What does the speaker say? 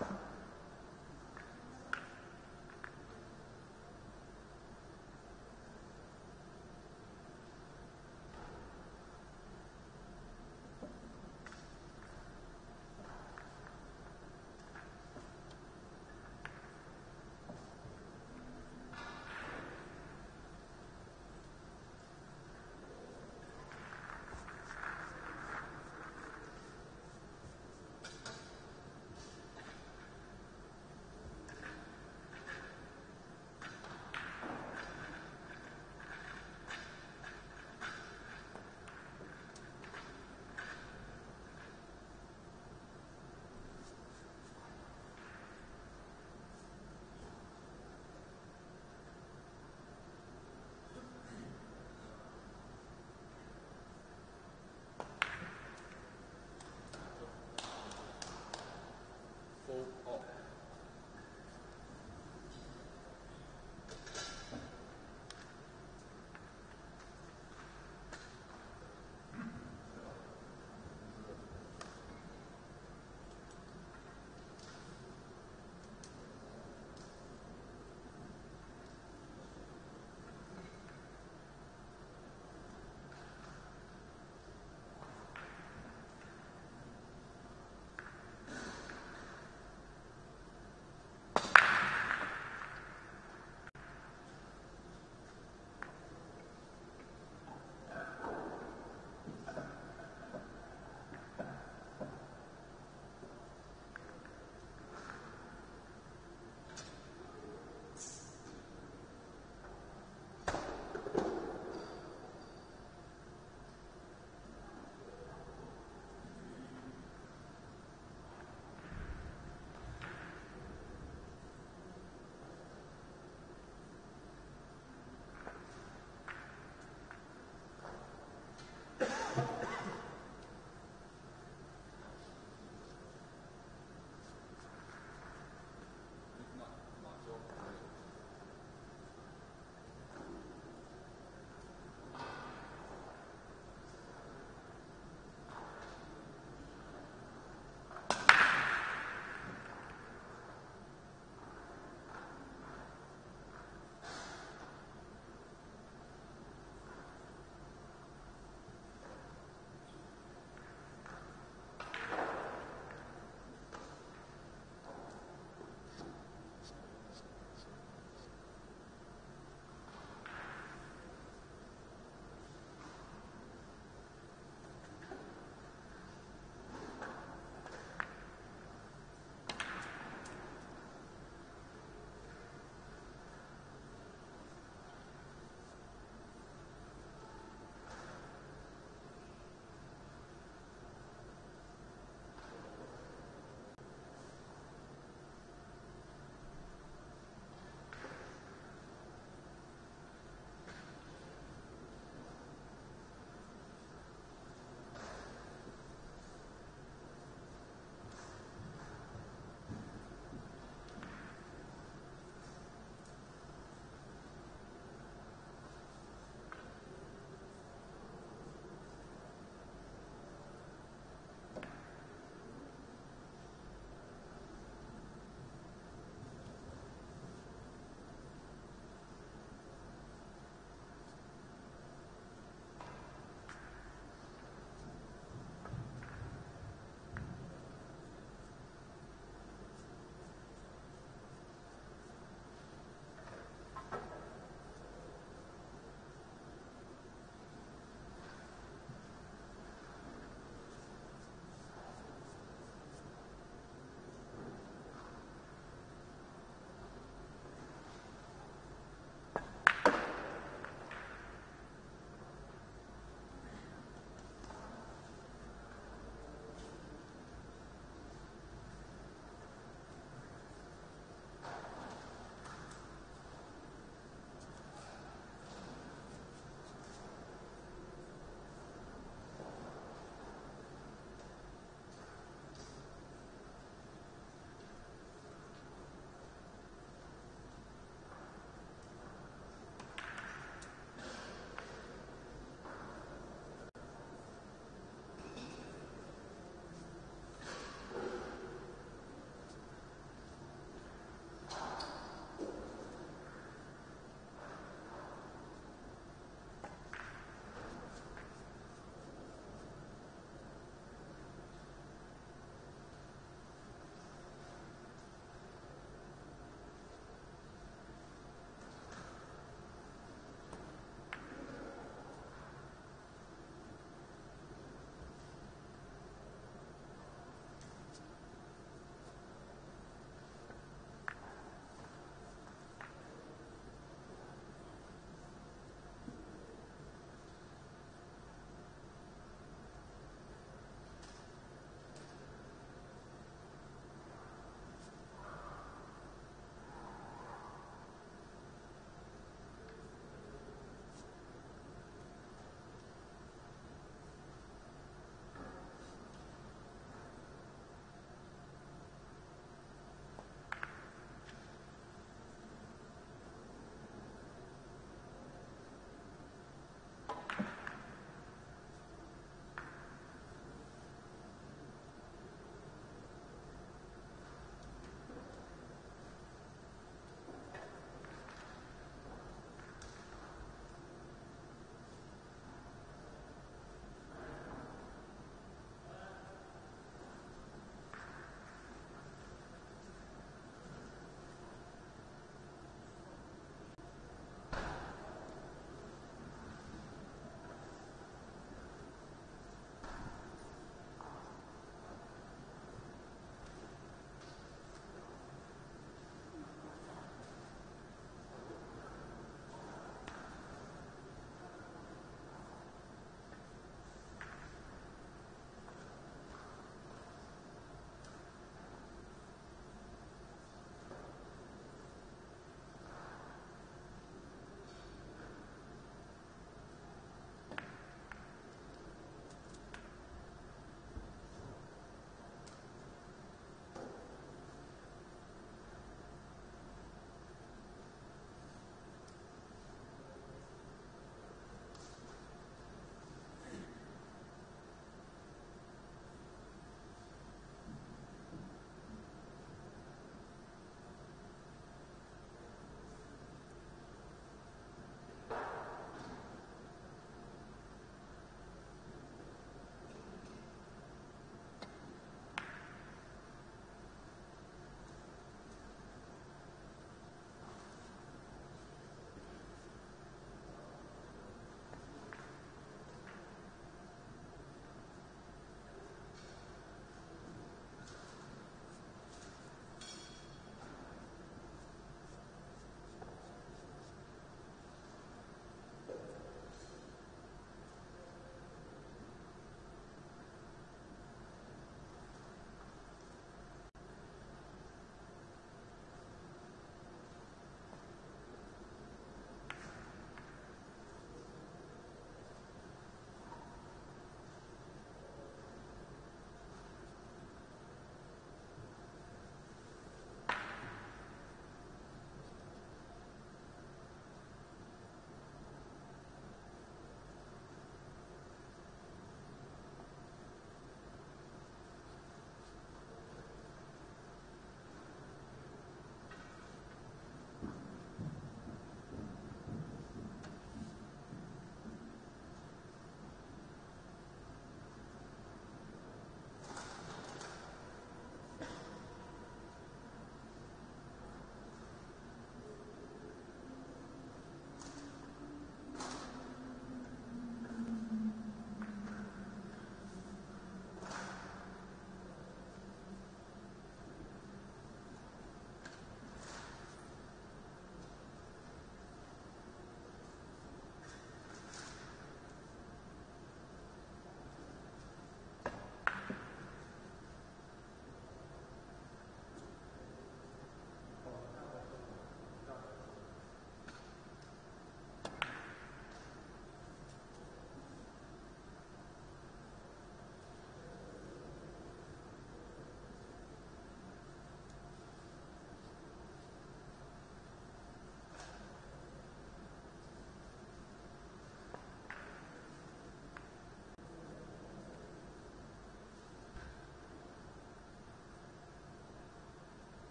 happen.